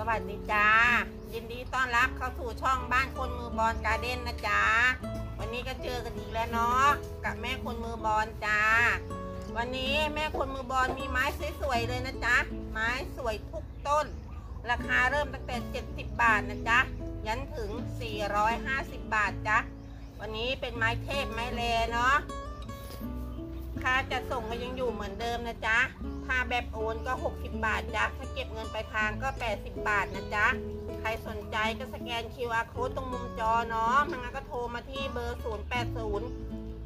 สวัสดีจ้า ยินดีต้อนรับเข้าสู่ช่องบ้านคนมือบอลการ์เด้นนะจ๊ะวันนี้ก็เจอกันอีกแล้วเนาะกับแม่คนมือบอลจ้า วันนี้แม่คนมือบอลมีไม้สวยๆเลยนะจ๊ะไม้สวยทุกต้น ราคาเริ่มตั้งแต่ 70 บาทนะจ๊ะยันถึง 450 บาทจ้ะวันนี้เป็นไม้เทพไม้แลเนาะค่าจะส่งก็ยังอยู่เหมือนเดิมนะจ๊ะ ถ้าแบบโอนก็ 60 บาทจ้ะถ้าเก็บเงินไปลายทางก็ 80 บาทนะจ๊ะ ใครสนใจก็สแกน QR code ตรงมุมจอเนาะมันงั้นก็โทรมาที่เบอร์ 080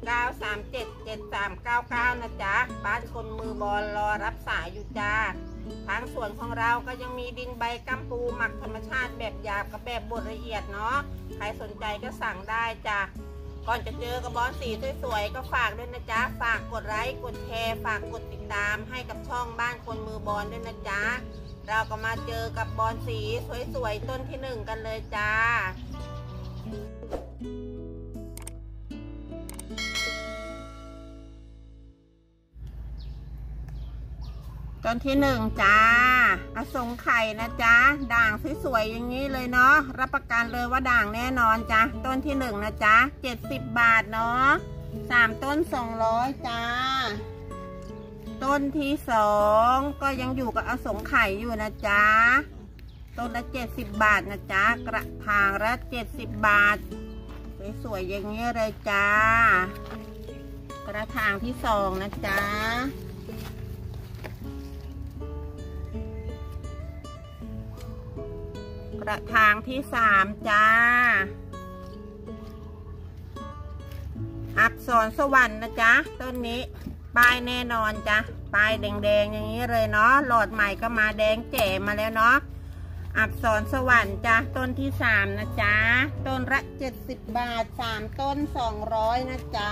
937 7399 นะจ๊ะ บ้านคนมือบอลรอรับสายอยู่จ้า ทางสวนของเราก็ยังมีดินใบกัมปูหมักธรรมชาติแบบหยาบกับแบบบดละเอียดเนาะ ใครสนใจก็สั่งได้จ้ะ ก่อนจะเจอกระบอนสีสวยๆก็ฝากด้วยนะจ๊ะ ฝากกดไลค์กดแชร์ฝากกดติดตามให้กับช่องบ้านคนมือบอลด้วยนะจ๊ะ เราก็มาเจอกับบอลสีสวยๆต้นที่หนึ่งกันเลยจ้า ต้นที่หนึ่งจ้าอสงไข่นะจ๊ะ ด่างสวยๆอย่างนี้เลยเนาะ รับประกันเลยว่าด่างแน่นอนจ้ะ ต้นที่หนึ่งนะจ๊ะเจ็ดสิบบาทเนาะสามต้นสองร้อยจ้า ต้นที่สองก็ยังอยู่กับอสงไข่อยู่นะจ๊ะ ต้นละเจ็ดสิบบาทนะจ๊ะ กระถางละเจ็ดสิบบาท สวยๆอย่างนี้เลยจ้า กระถางที่สองนะจ๊ะ ระถางที่สามจ้า อักษรสวรรค์นะจ๊ะ ต้นนี้ป้ายแน่นอนจ้ะป้ายแดงๆอย่างนี้เลยเนาะ หลอดใหม่ก็มาแดงแจ๋มาแล้วเนาะ อักษรสวรรค์จ้ะ ต้นที่สามนะจ๊ะ ต้นละเจ็ดสิบบาทสามต้นสองร้อยนะจ๊ะ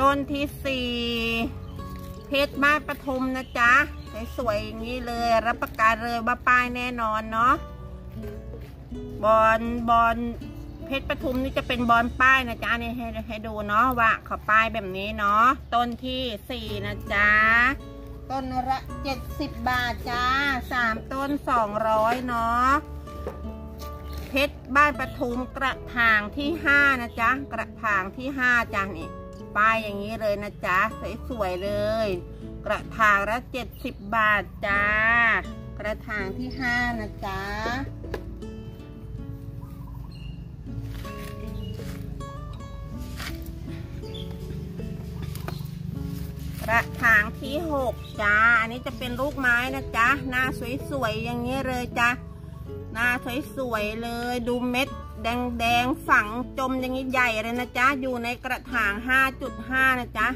ต้นที่สี่เพชรบ้านปทุมนะจ๊ะ สวยๆอย่างนี้เลย รับประกันเลยว่าป้ายแน่นอนเนาะบอลบอลเพชรปทุมนี่จะเป็นบอลป้ายนะจ๊ะนี่ให้ให้ดูเนาะว่าขาป้ายแบบนี้เนาะต้นที่สี่นะจ๊ะต้นละเจ็ดสิบบาทจ้าสามต้นสองร้อยเนาะเพชรบ้านปทุมกระถางที่ห้านะจ๊ะกระถางที่ห้าจ้ะนี่ป้ายอย่างนี้เลยนะจ๊ะสวยๆเลย กระถางละเจ็ดสิบบาทจ้า กระถางที่ห้านะจ๊ะกระถางที่หกจ้า อันนี้จะเป็นลูกไม้นะจ๊ะ หน้าสวยๆอย่างนี้เลยจ้ะ หน้าสวยๆเลย ดูเม็ดแดงๆฝังจมอย่างนี้ใหญ่เลยนะจ๊ะ อยู่ในกระถาง 5.5 นะจ๊ะ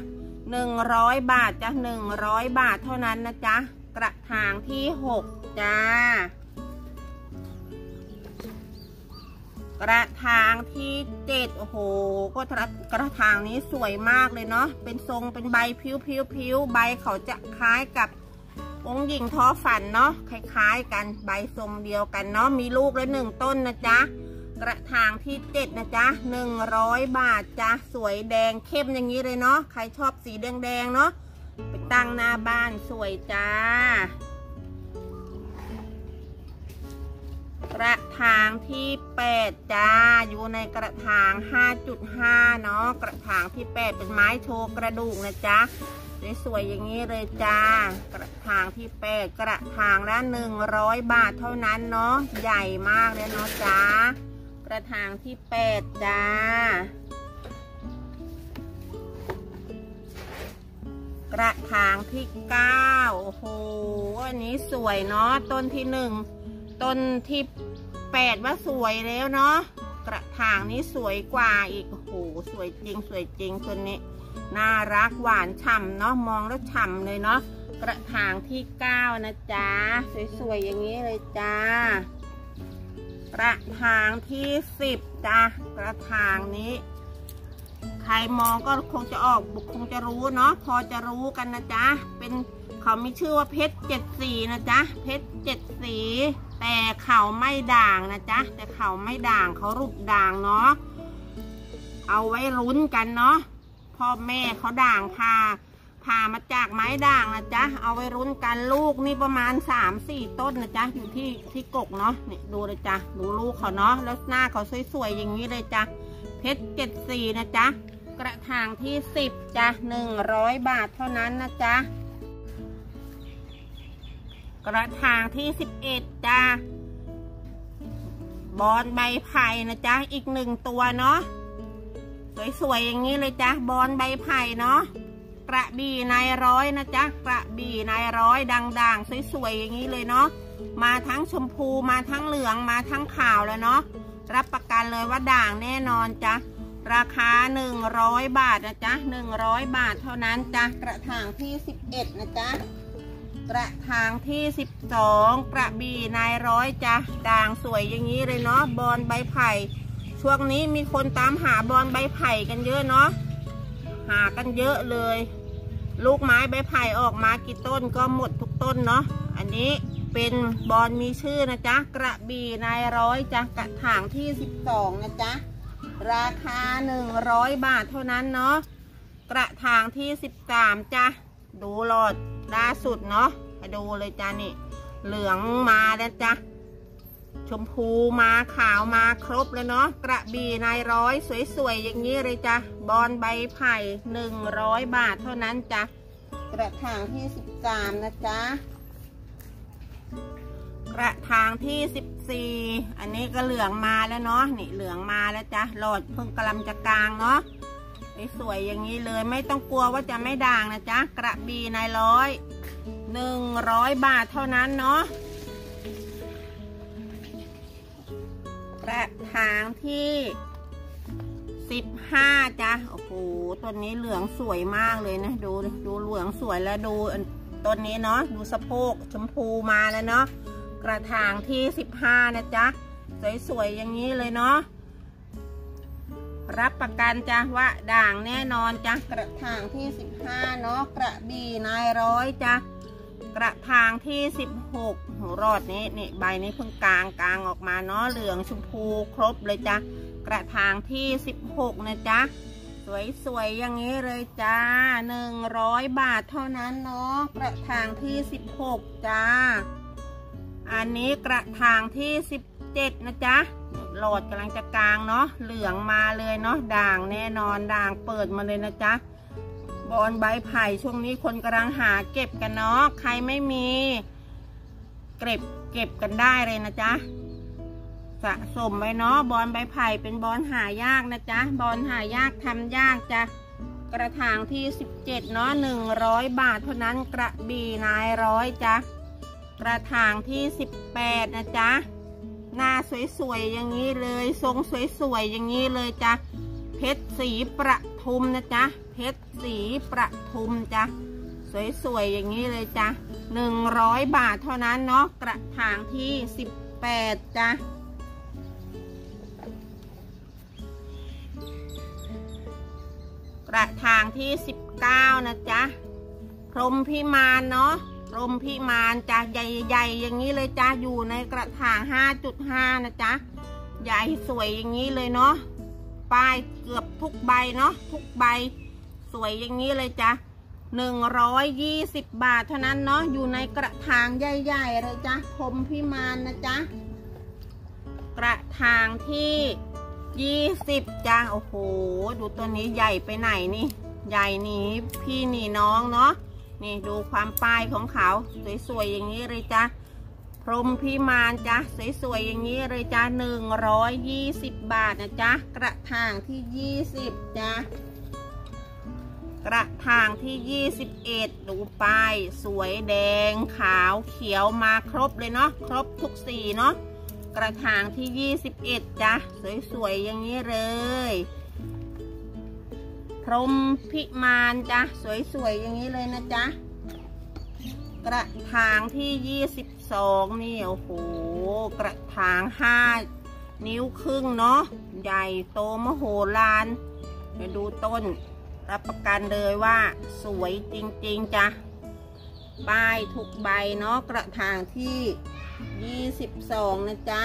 100 บาทจ้ะ100 บาทเท่านั้นนะจ๊ะ กระถางที่ 6 จ้า กระถางที่เจ็ดโอ้โห ก็กระถางนี้สวยมากเลยเนาะ เป็นทรงเป็นใบพิ้วพิ้วพิ้วใบเขาจะคล้ายกับองค์หญิงท้อฝันเนาะคล้าย ๆ กันใบทรงเดียวกันเนาะมีลูกแล้วหนึ่งต้นนะจ๊ะ กระถางที่เจ็ดนะจ๊ะหนึ่งร้อยบาทจ้ะสวยแดงเข้มอย่างนี้เลยเนาะใครชอบสีแดงๆเนาะไปตั้งหน้าบ้านสวยจ้ากระถางที่แปดจ้า อยู่ในกระถาง 5.5 เนาะ กระถางที่แปดเป็นไม้โชว์กระดูกนะจ๊ะ สวยๆอย่างนี้เลยจ้า กระถางที่แปดกระถางละหนึ่งร้อยบาทเท่านั้นเนาะ ใหญ่มากเลยเนาะจ้า ระถางที่แปดจ้ากระถางที่เก้าโอ้โห อันนี้สวยเนาะ ต้นที่หนึ่ง ต้นที่แปดว่าสวยแล้วเนาะ กระถางนี้สวยกว่าอีก โอ้โห สวยจริง สวยจริงต้นนี้ น่ารักหวานฉ่ำเนาะ มองแล้วฉ่ำเลยเนาะ กระถางที่เก้านะจ๊ะ สวยๆอย่างนี้เลยจ้า กระถางที่สิบจ้ะกระถางนี้ ใครมองก็คงจะออกบุคงจะรู้เนาะพอจะรู้กันนะจ๊ะเป็นเขามีชื่อว่าเพชรเจ็ดสีนะจ๊ะเพชรเจ็ดสี แต่เขาไม่ด่างนะจ๊ะแต่เขาไม่ด่างเขารูปด่างเนาะเอาไว้ลุ้นกันเนาะพ่อแม่เขาด่างพา ผ่ามาจากไม้ด่างนะจ๊ะ เอาไว้รุ้นกันลูกนี่ประมาณสามสี่ต้นนะจ๊ะ อยู่ที่ที่กกเนาะนี่ดูเลยจ้ะ ดูลูกเขาเนาะ แล้วหน้าเขาสวยๆอย่างนี้เลยจ้ะ เพชรเจ็ดสี่นะจ๊ะ กระถางที่สิบจ้ะหนึ่งร้อยบาทเท่านั้นนะจ๊ะ กระถางที่สิบเอ็ดจ้ะ บอนใบไผ่นะจ๊ะ อีกหนึ่งตัวเนาะ สวยๆอย่างนี้เลยจ้ะ บอนใบไผ่เนาะ ระบี่นายร้อยนะจ๊ะกระบี่นายร้อยด่างๆสวยๆอย่างนี้เลยเนาะมาทั้งชมพูมาทั้งเหลืองมาทั้งขาวแล้วเนาะรับประกันเลยว่าด่างแน่นอนจ้ะราคา 100 บาทนะจ๊ะ100 บาทเท่านั้นจ้ะกระถางที่ 11 นะจ๊ะกระถางที่ 12 กระบี่นายร้อยจ้ะด่างสวยอย่างนี้เลยเนาะบอนใบไผ่ ช่วงนี้มีคนตามหาบอนใบไผ่กันเยอะเนาะหากันเยอะเลย ลูกไม้ใบไผ่ออกมากี่ต้นก็หมดทุกต้นเนาะอันนี้เป็นบอลมีชื่อนะจ๊ะกระบี่นายร้อยจ้ะกระถางที่ 12 นะจ๊ะราคา 100 บาทเท่านั้นเนาะกระถางที่ 13จ้ะดูหลอดล่าสุดเนาะมาดูเลยจ้ะนี่ เหลืองมาแล้วจ้ะ ชมพูมาขาวมาครบแล้วเนาะกระบี่นายร้อยสวยๆอย่างนี้เลยจ้ะบอลใบไผ่100บาทเท่านั้นจ้ะกระถางที่13นะจ๊ะกระถางที่14อันนี้ก็เหลืองมาแล้วเนาะนี่เหลืองมาแล้วจ้ะหลอดเพิ่งกำลังจะกลางเนาะสวยอย่างนี้เลยไม่ต้องกลัวว่าจะไม่ด่างนะจ๊ะกระบี่นายร้อย100บาทเท่านั้นเนาะ กระถางที่สิบห้าจ้ะโอ้โหต้นนี้เหลืองสวยมากเลยนะ ดูดูเหลืองสวยแล้วดูต้นนี้เนาะดูสะโพกชมพูมาแล้วเนาะกระถางที่สิบห้านะจ๊ะสวยๆอย่างนี้เลยเนาะรับประกันจ้ะว่าด่างแน่นอนจ้ะกระถางที่สิบห้าเนาะกระบี่นายร้อยจ้ะ กระถางที่ 16หัวรอดนี้นี่ใบนี้เพิ่งกลางกลางออกมาเนาะเหลืองชมพูครบเลยจ้ะกระถางที่ 16 นะจ๊ะ สวยๆ อย่างนี้เลยจ้า 100 บาทเท่านั้นเนาะกระถางที่ 16 จ้า อันนี้กระถางที่ 17 นะจ๊ะหลอดกำลังจะกลางเนาะเหลืองมาเลยเนาะด่างแน่นอนด่างเปิดมาเลยนะจ๊ะ บอนใบไผ่ช่วงนี้คนกำลังหาเก็บกันเนาะใครไม่มี เก็บเก็บกันได้เลยนะจ๊ะสะสมไว้เนาะบอนใบไผ่เป็นบอนหายากนะจ๊ะบอนหายากทำยากจ้ะกระถางที่ 17เนาะ100 บาทเท่านั้นกระบี่นายร้อยจ้ะกระถางที่ 18 นะจ๊ะหน้าสวยๆอย่างนี้เลย ทรงสวยๆอย่างนี้เลยจ้ะเพชรสีประทุมนะจ๊ะ เพชรสีประทุมจ้ะสวยๆอย่างนี้เลยจ้ะหนึ่งร้อยบาทเท่านั้นเนาะกระถางที่สิบแปดจ้ะกระถางที่สิบเก้านะจ๊ะพรมพิมานเนาะพรมพิมานจ้ะใหญ่ๆอย่างนี้เลยจ้ะอยู่ในกระถางห้าจุดห้านะจ๊ะใหญ่สวยอย่างนี้เลยเนาะป้ายเกือบทุกใบเนาะทุกใบ สวยอย่างนี้เลยจ้ะหนึ่งร้อยยี่สิบบาทเท่านั้นเนาะอยู่ในกระถางใหญ่ๆเลยจ้ะพรมพิมานนะจ๊ะกระถางที่ยี่สิบจ้ะโอ้โห ดูตัวนี้ใหญ่ไปไหนนี่ ใหญ่นี่พี่นี่น้องเนาะนี่ดูความป้ายของเขาสวยๆอย่างนี้เลยจ้ะพรหมพิมานจ้ะสวยๆอย่างนี้เลยจ้ะหนึ่งร้อยยี่สิบบาทนะจ๊ะกระถางที่ยี่สิบจ้ะ กระถางที่ยี่สิบเอ็ดดูป้ายสวยแดงขาวเขียวมาครบเลยเนาะครบทุกสีเนาะกระถางที่ยี่สิบเอ็ดจ้ะสวยๆอย่างนี้เลย พรหมพิมานจ้ะสวยๆอย่างนี้เลยนะจ๊ะกระถางที่ยี่สิบสองนี่โอ้โหกระถางห้านิ้วครึ่งเนาะใหญ่โตมโหฬารเดี๋ยวดูต้น รับประกันเลยว่า สวยจริงๆจ้ะป้ายทุกใบเนาะกระถางที่ยี่สิบสองนะจ๊ะ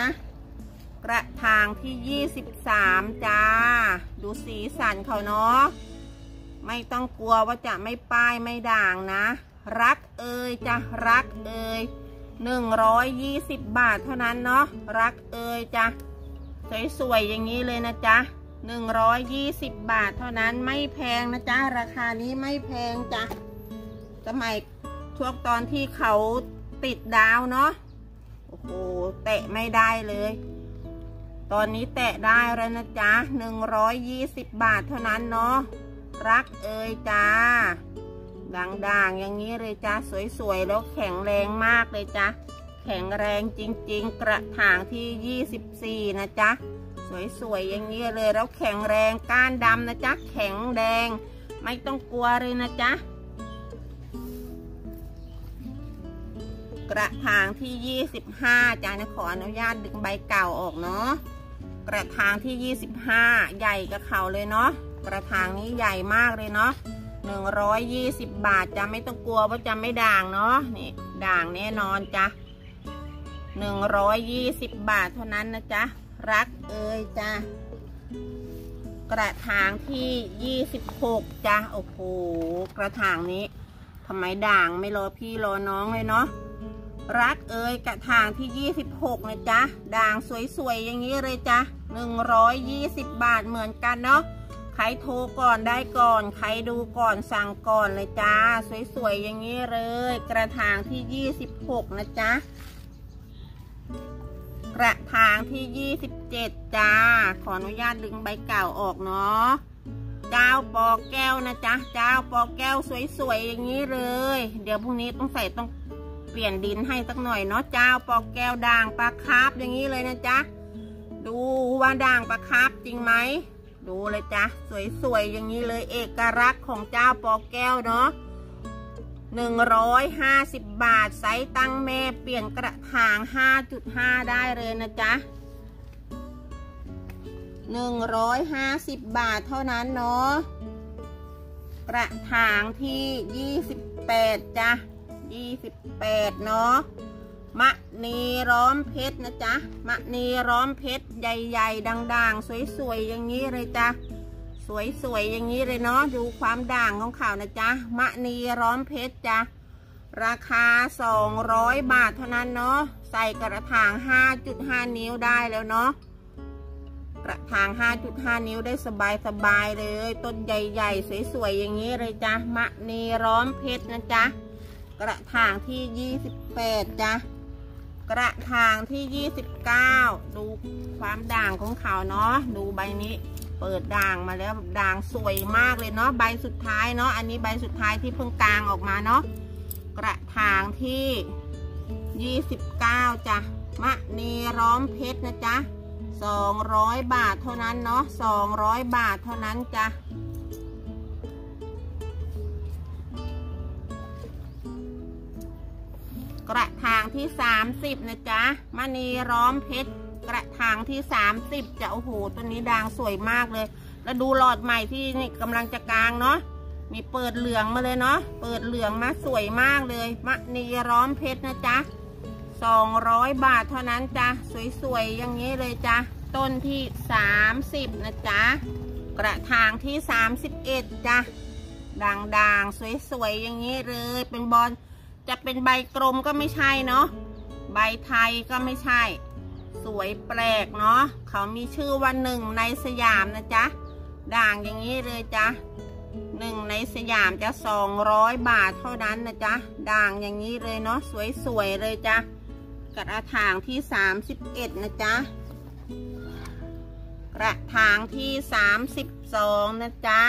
กระถางที่ยี่สิบสามจ้า ดูสีสันเขาเนาะไม่ต้องกลัวว่าจะไม่ป้ายไม่ด่างนะ รักเอ่ยจ้ะรักเอ่ยหนึ่งร้อยยี่สิบบาทเท่านั้นเนาะรักเอ่ยจ้ะสวยๆอย่างนี้เลยนะจ๊ะ หนึ่งร้อยยี่สิบบาทเท่านั้นไม่แพงนะจ๊ะ ราคานี้ไม่แพงจ้ะสมัยช่วงตอนที่เขาติดดาวเนาะโอ้โหแตะไม่ได้เลย ตอนนี้แตะได้แล้วนะจ๊ะหนึ่งร้อยยี่สิบบาทเท่านั้นเนาะรักเอ่ยจ้าด่างๆอย่างนี้เลยจ้าสวยๆ แล้วแข็งแรงมากเลยจ้าแข็งแรงจริงๆ กระถางที่ 24 นะจ๊ะ สวยๆอย่างนี้เลยแล้วแข็งแรงก้านดำนะจ๊ะแข็งแดง ไม่ต้องกลัวเลยนะจ๊ะกระถางที่ 25จ้านะขออนุญาตดึงใบเก่าออกเนาะกระถางที่ 25 ใหญ่กับเขาเลยเนาะกระถางนี้ใหญ่มากเลยเนาะ120 บาทจะไม่ต้องกลัวว่าจะไม่ด่างเนาะนี่ด่างแน่นอนจ้ะ120 บาทเท่านั้นนะจ๊ะ รักเอ้ยจ้ะกระถางที่26จ้ะโอ้โหกระถางนี้ทำไมด่างไม่รอพี่รอน้องเลยเนาะรักเอ้ยกระถางที่26นะจ๊ะด่างสวยๆอย่างนี้เลยจ้ะ120บบาทเหมือนกันเนาะใครโทรก่อนได้ก่อน ใครดูก่อนสั่งก่อนเลยจ้า สวยๆอย่างนี้เลย กระถางที่26นะจ๊ะ กระถางที่ 27 จ้า ขออนุญาตดึงใบเก่าออกเนาะเจ้าปอแก้วนะจ๊ะเจ้าปอแก้วสวยๆอย่างนี้เลย เดี๋ยวพรุ่งนี้ต้องใส่ต้องเปลี่ยนดินให้สักหน่อยเนาะเจ้าปอแก้วด่างปลาคาร์ฟอย่างนี้เลยนะจ๊ะดูว่าด่างปลาคาร์ฟจริงไหมดูเลยจ้ะสวยๆอย่างนี้เลยเอกลักษณ์ของเจ้าปอแก้วเนาะ หนึ่งร้อยห้าสิบบาทไซส์ตั้งแม่เปลี่ยนกระถางห้าจุดห้าได้เลยนะจ๊ะหนึ่งร้อยห้าสิบบาทเท่านั้นเนาะ กระถางที่ยี่สิบแปดจ้ะยี่สิบแปดเนาะ มะนีร้อมเพชรนะจ๊ะ มะนีร้อมเพชรใหญ่ ๆด่างๆ สวย ๆ อย่างนี้เลยจ้ะ สวยๆอย่างนี้เลยเนาะดูความด่างของเขานะจ๊ะมะนีร้อมเพชรจ้ะราคา 200 บาทเท่านั้นเนาะใส่กระถาง 5.5 นิ้วได้แล้วเนาะกระถาง 5.5 นิ้วได้สบายๆเลย ต้นใหญ่ๆ สวยๆ อย่างนี้เลยจ้ะมะนีร้อมเพชรนะจ๊ะกระถางที่ 28จ้ะกระถางที่ 29 ดูความด่างของเขาเนาะดูใบนี้ เปิดด่างมาแล้วด่างสวยมากเลยเนาะใบสุดท้ายเนาะอันนี้ใบสุดท้ายที่เพิ่งกลางออกมาเนาะกระถางที่ 29จ้ะมะนีร้อมเพชรนะจ๊ะ200 บาทเท่านั้นเนาะ200 บาทเท่านั้นจ้ะกระถางที่ 30 นะจ๊ะมณีร้อมเพชร กระถางที่30จะโอ้โหตัวนี้ด่างสวยมากเลย แล้วดูหลอดใหม่ที่นี่กำลังจะกลางเนาะมีเปิดเหลืองมาเลยเนาะเปิดเหลืองมาสวยมากเลยมณีร้อมเพชรนะจ๊ะ200บาทเท่านั้นจ้ะสวยๆอย่างนี้เลยจ้ะต้นที่30นะจ๊ะกระถางที่31จ้ะด่างๆ สวยๆ อย่างนี้เลย เป็นบอลจะเป็นใบกลมก็ไม่ใช่เนาะ ใบไทยก็ไม่ใช่ วยแปลกเนาะเขามีชื่อว่าหนึ่งในสยามนะจ๊ะ ด่างอย่างนี้เลยจ้ะหนึ่งในสยามจะสองร้อยบาทเท่านั้นนะจ๊ะ ด่างอย่างนี้เลยเนาะสวยๆเลยจ้ะกระถางที่สามสิบเอ็ดนะจ๊ะ กระถางที่สามสิบสองนะจ๊ะ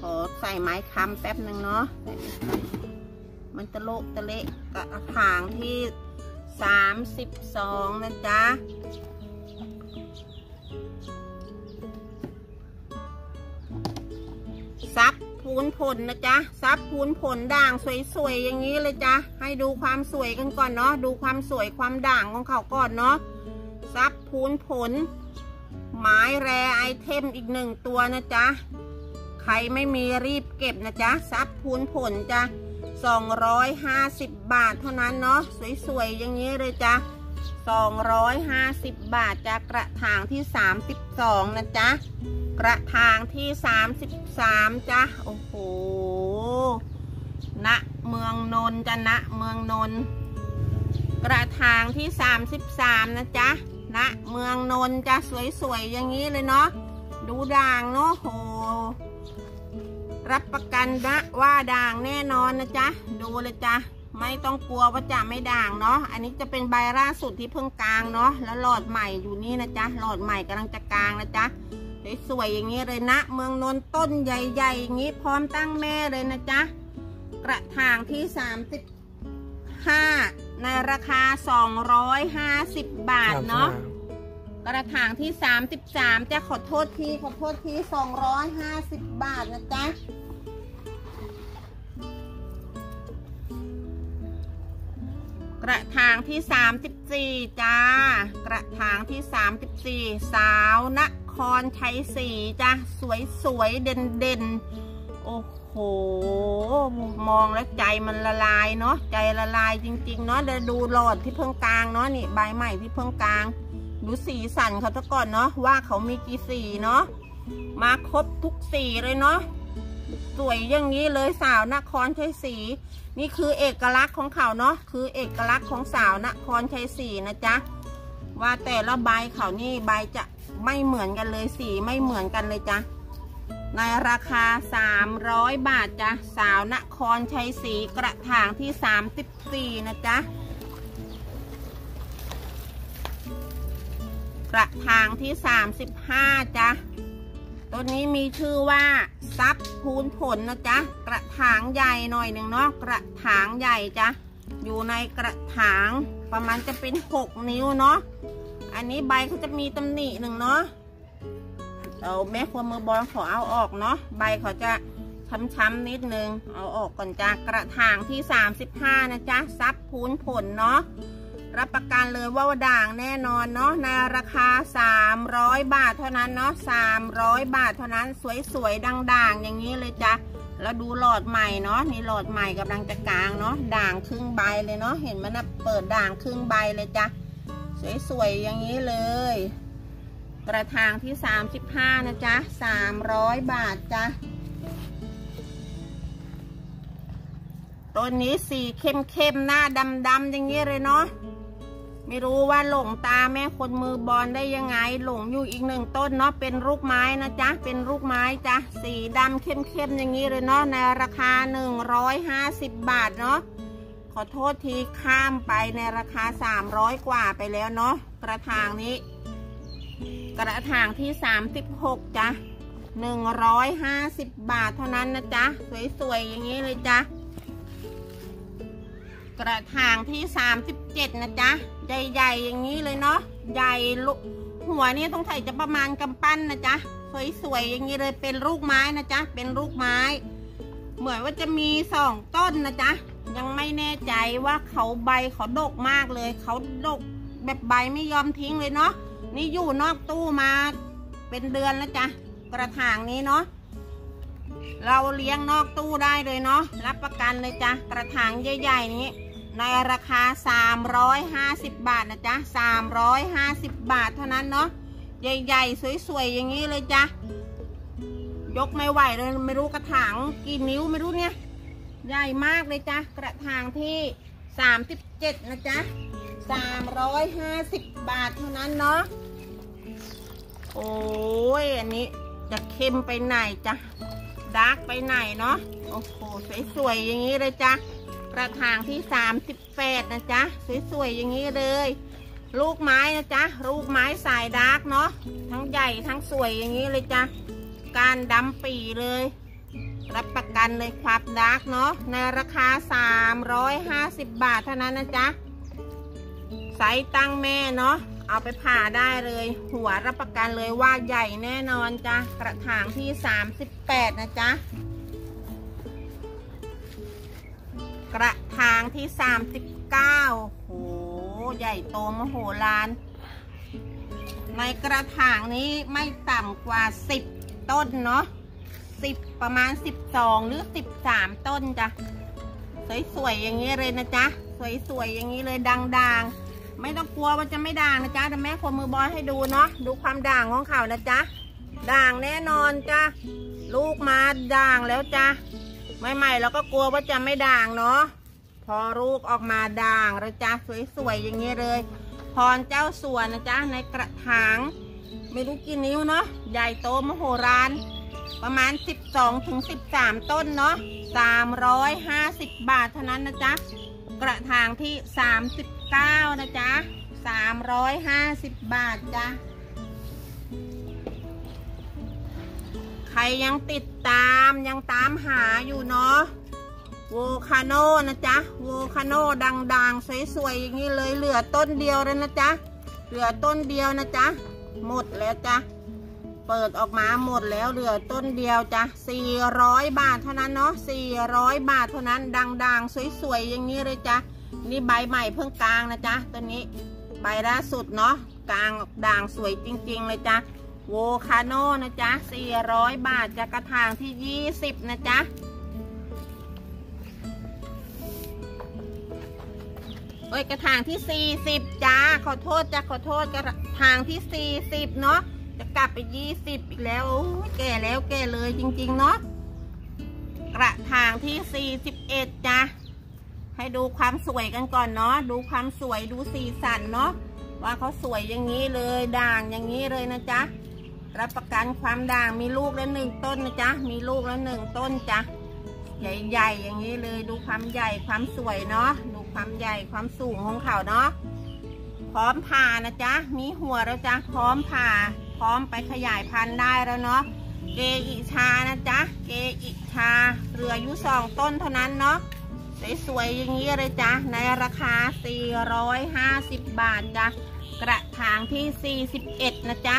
ขอใส่ไม้ค้ำแป๊บหนึ่งเนาะ มันตะโลกตะเละกระถางที่ สามสิบสองนะจ๊ะ ทรัพย์พูนผลนะจ๊ะ ทรัพย์พูนผลด่างสวยๆ อย่างนี้เลยจ้ะให้ดูความสวยกันก่อนเนาะ ดูความสวยความด่างของเขาก่อนเนาะ ทรัพย์พูนผล ไม้ rare item อีกหนึ่งตัวนะจ๊ะ ใครไม่มีรีบเก็บนะจ๊ะ ทรัพย์พูนผลจ้ะ 250 บาทเท่านั้นเนาะสวยๆอย่างนี้เลยจ้ะ250 บาทจากกระถางที่ 32 นะจ๊ะ กระถางที่ 33จ้ะโอ้โหณเมืองนนจ้ะณเมืองนน กระถางที่ 33 นะจ๊ะณเมืองนนจ้ะสวยๆอย่างนี้เลยเนาะดูด่างเนาะโห รับประกันนะว่าด่างแน่นอนนะจ๊ะ ดูเลยจ้ะ ไม่ต้องกลัวว่าจะไม่ด่างเนาะ อันนี้จะเป็นใบล่าสุดที่เพิ่งกลางเนาะ แล้วหลอดใหม่อยู่นี่นะจ๊ะ หลอดใหม่กำลังจะกลางนะจ๊ะสวยๆอย่างนี้เลยนะ เมืองนนท์ต้นใหญ่ๆอย่างนี้พร้อมตั้งแม่เลยนะจ๊ะ กระถางที่35ในราคา 250 บาทเนาะ กระถางที่ 33จะขอโทษทีขอโทษที250 บาทนะจ๊ะกระถางที่ 34จ้ากระถางที่ 34 สาวนครชัยศรีจ้ะสวยสวยเด่นเด่นโอ้โหมองแล้วใจมันละลายเนาะใจละลายจริง ๆ เนาะเดี๋ยวดูหลอดที่เพิ่งกลางเนาะนี่ใบใหม่ที่เพิ่งกลาง ดูสีสันเขาซะก่อนเนาะว่าเขามีกี่สีเนาะมาครบทุกสีเลยเนาะสวยอย่างนี้เลยสาวนครชัยศรีนี่คือเอกลักษณ์ของเขาเนาะคือเอกลักษณ์ของสาวนครชัยศรีนะจ๊ะว่าแต่ละใบเขานี่ใบจะไม่เหมือนกันเลยสีไม่เหมือนกันเลยจ้ะในราคา 300 บาทจ้ะสาวนครชัยศรีกระถางที่ 34 นะจ๊ะ กระถางที่ 35จ้ะต้นนี้มีชื่อว่าซับพูนผลนะจ๊ะกระถางใหญ่หน่อยหนึ่งเนาะกระถางใหญ่จ้ะอยู่ในกระถางประมาณจะเป็น 6 นิ้วเนาะอันนี้ใบเขาจะมีตำหนิหนึ่งเนาะเอาแม่ครัวมือบอลขอเอาออกเนาะใบเขาจะช้ำๆนิดนึง เอาออกก่อนจ้ะกระถางที่ 35 นะจ๊ะซับพูนผลเนาะ รับประกันเลยว่าด่างแน่นอนเนาะในราคา 300 บาทเท่านั้นเนาะ300 บาทเท่านั้นสวยๆด่างๆ อย่างนี้เลยจ้ะแล้วดูหลอดใหม่เนาะนี่หลอดใหม่กำลังจะกลางเนาะด่างครึ่งใบเลยเนาะเห็นมันนะเปิดด่างครึ่งใบเลยจ้ะสวยๆอย่างนี้เลย กระถางที่ 35 นะจ๊ะ 300 บาทจ้ะต้นนี้สีเข้มๆหน้าดำๆอย่างนี้เลยเนาะ ไม่รู้ว่าหลงตาแม่คนมือบอลได้ยังไง หลงอยู่อีกหนึ่งต้นเนาะเป็นลูกไม้นะจ๊ะเป็นลูกไม้จ้ะสีดำเข้มๆอย่างนี้เลยเนาะในราคา 150 บาทเนาะขอโทษทีข้ามไปในราคา 300 กว่าไปแล้วเนาะกระถางนี้ กระถางที่ 36จ้ะ150 บาทเท่านั้นนะจ๊ะสวยๆอย่างนี้เลยจ้ะกระถางที่ 37 นะจ๊ะใหญ่ๆอย่างนี้เลยเนาะใหญ่ลุหัวนี่ต้องใส่จะประมาณกำปั้นนะจ๊ะสวยๆอย่างนี้เลยเป็นลูกไม้นะจ๊ะเป็นลูกไม้ เหมือนว่าจะมีสองต้นนะจ๊ะยังไม่แน่ใจว่าเขาใบเขาดกมากเลย เขาดกแบบใบไม่ยอมทิ้งเลยเนาะนี่อยู่นอกตู้มาเป็นเดือนแล้วจ้ะกระถางนี้เนาะเราเลี้ยงนอกตู้ได้เลยเนาะรับประกันเลยจ้ะกระถางใหญ่ๆนี้ ในราคา 350 บาทนะจ๊ะ 350 บาทเท่านั้นเนาะ ใหญ่ๆ สวยๆ อย่างนี้เลยจ้ะ ยกไม่ไหวเลย ไม่รู้กระถางกี่นิ้วไม่รู้เนี่ย ใหญ่มากเลยจ้ะ กระถางที่ 37 นะจ๊ะ 350 บาทเท่านั้นเนาะ โอ้ย อันนี้จะเข้มไปไหนจ้ะ dark ไปไหนเนาะ โอ้โห สวยๆ อย่างนี้เลยจ้ะ กระถางที่ 38 นะจ๊ะ สวยๆ อย่างนี้เลย ลูกไม้นะจ๊ะ ลูกไม้สาย dark เนาะ ทั้งใหญ่ทั้งสวยอย่างนี้เลยจ้ะ ก้านดำปี๋เลย รับประกันเลยความ dark เนาะ ในราคา 350 บาทเท่านั้นนะจ๊ะไซส์ตั้งแม่เนาะ เอาไปผ่าได้เลย หัวรับประกันเลยว่าใหญ่แน่นอนจ้ะ กระถางที่ 38 นะจ๊ะ กระถางที่ 39โห ใหญ่โตมโหฬาร ในกระถางนี้ไม่ต่ำกว่า 10 ต้นเนาะ10 ประมาณ 12 หรือ 13 ต้นจ้ะ สวยๆอย่างนี้เลยนะจ๊ะ สวยๆอย่างนี้เลยดัง ๆ ไม่ต้องกลัวว่าจะไม่ด่างนะจ๊ะ แต่แม่คนมือบอลให้ดูเนาะ ดูความด่างของเขานะจ๊ะ ด่างแน่นอนจ้ะ ลูกมาด่างแล้วจ้ะ ใหม่ๆเราก็กลัวว่าจะไม่ด่างเนาะพอลูกออกมาด่างแล้วจ้ะสวยๆอย่างนี้เลย พรเจ้าสวนนะจ๊ะในกระถางไม่รู้กี่นิ้วเนาะใหญ่โตมโหฬารประมาณ 12ถึง13 ต้นเนาะ350 บาทเท่านั้นนะจ๊ะกระถางที่ 39 นะจ๊ะ350 บาทจ้ะ ใครยังติดตามยังตามหาอยู่เนาะโวคาโนนะจ๊ะโวคาโนดังๆ สวยๆ อย่างนี้เลยเหลือต้นเดียวแล้วนะจ๊ะ เหลือต้นเดียวนะจ๊ะ หมดแล้วจ้ะเปิดออกมาหมดแล้วเหลือต้นเดียวจ้ะ400 บาทเท่านั้นเนาะ400 บาทเท่านั้นดังๆ สวยๆ อย่างนี้เลยจ้ะนี่ใบใหม่เพิ่งกลางนะจ๊ะตัวนี้ใบล่าสุดเนาะกลางด่างสวยจริง ๆ เลยจ้ะ โวคาโนนะจ๊ะ 400 บาทจะกระถางที่ 20 นะจ๊ะ เอ้ย กระถางที่ 40 จ้า ขอโทษจ้าขอโทษกระถางที่ 40 เนาะ จะกลับไป 20 อีกแล้ว แก่แล้วแก่เลยจริง ๆ เนาะ กระถางที่ 41 จ้าให้ดูความสวยกันก่อนเนาะ ดูความสวย ดูสีสันเนาะ ว่าเขาสวยอย่างนี้เลย ด่างอย่างนี้เลยนะจ๊ะ รับประกันความด่างมีลูกแล้วหนึ่งต้นนะจ๊ะ มีลูกแล้วหนึ่งต้นจ้ะ ใหญ่ๆอย่างนี้เลยดูความใหญ่ความสวยเนาะ ดูความใหญ่ความสูงของเขาเนาะ พร้อมผ่านะจ๊ะ มีหัวแล้วจ้ะ พร้อมผ่า พร้อมไปขยายพันธุ์ได้แล้วเนาะ เกอิชานะจ๊ะ เกอิชาเหลืออยู่สองต้นเท่านั้นเนาะสวยๆอย่างนี้เลยจ้ะ ในราคา 450 บาทจ้ะ กระถางที่ 41 นะจ๊ะ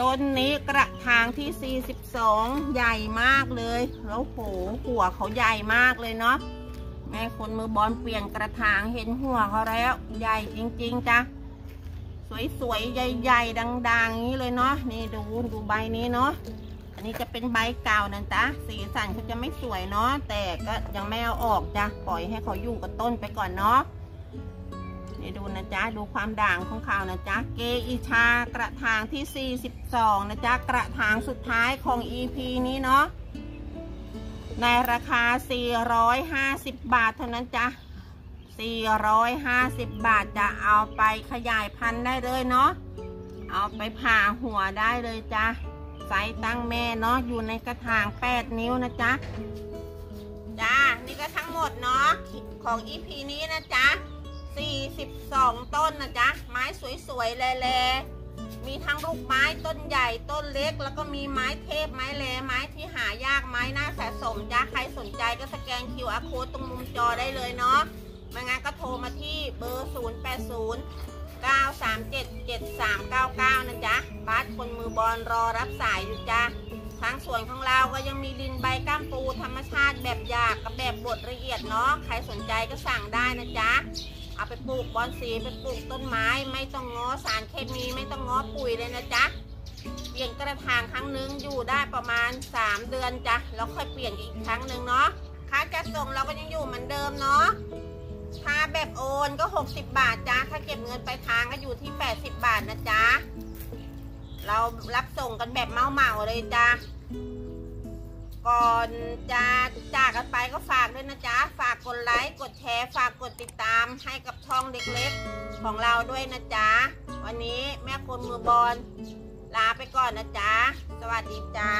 ต้นนี้กระถางที่ 42 ใหญ่มากเลย แล้วโหหัวเขาใหญ่มากเลยเนาะ แม่คนมือบอลเปลี่ยนกระถางเห็นหัวเขาแล้ว ใหญ่จริง ๆจ้ะ สวยๆ ใหญ่ๆ ดังๆอย่างนี้เลยเนาะ นี่ดูดูใบนี้เนาะ อันนี้จะเป็นใบเก่านะจ๊ะ สีสันเขาจะไม่สวยเนาะ แต่ก็ยังไม่เอาออกจ้ะ ปล่อยให้เขาอยู่กับต้นไปก่อนเนาะ นี่ดูนะจ๊ะดูความด่างของเขานะจ๊ะเกอิชากระถางที่ 42 นะจ๊ะกระถางสุดท้ายของ EP นี้เนาะในราคา 450 บาทเท่านั้นจ้ะ450 บาทจะเอาไปขยายพันธุ์ได้เลยเนาะเอาไปผ่าหัวได้เลยจ้ะไซส์ตั้งแม่เนาะอยู่ในกระถาง 8 นิ้วนะจ๊ะจ้านี่ก็ทั้งหมดเนาะของ EP นี้นะจ๊ะ 42 ต้นนะจ๊ะ ไม้สวยๆแลๆมีทั้งลูกไม้ต้นใหญ่ต้นเล็ก แล้วก็มีไม้เทพไม้แลไม้ที่หายากไม้น่าสะสมจ้าใครสนใจก็สแกน QR code ตรงมุมจอได้เลยเนาะไม่งั้นก็โทรมาที่เบอร์ 080 937 7399 นะจ๊ะบัสคนมือบอลรอรับสายอยู่จ้าทางสวนของเราก็ยังมีดินใบก้ามปูธรรมชาติแบบหยากกับแบบบดละเอียดเนาะ ใครสนใจก็สั่งได้นะจ๊ะ เอาไปปลูกบอนสีไปปลูกต้นไม้ ไม่ต้องง้อสารเคมีไม่ต้องง้อปุ๋ยเลยนะจ๊ะเปลี่ยนกระถางครั้งหนึ่งอยู่ได้ประมาณ 3 เดือนจ้ะแล้วค่อยเปลี่ยนอีกครั้งหนึ่งเนาะค่าจัดส่งเราก็ยังอยู่เหมือนเดิมเนาะถ้าแบบโอนก็ 60 บาทจ้ะถ้าเก็บเงินไปทางก็อยู่ที่ 80 บาทนะจ๊ะเรารับส่งกันแบบเมาเมาเลยจ้ะ ก่อนจะจากกันไปก็ฝากด้วยนะจ๊ะ ฝากกดไลค์ กดแชร์ ฝากกดติดตามให้กับช่องเล็กๆของเราด้วยนะจ๊ะ วันนี้แม่คนมือบอลลาไปก่อนนะจ๊ะ สวัสดีจ้า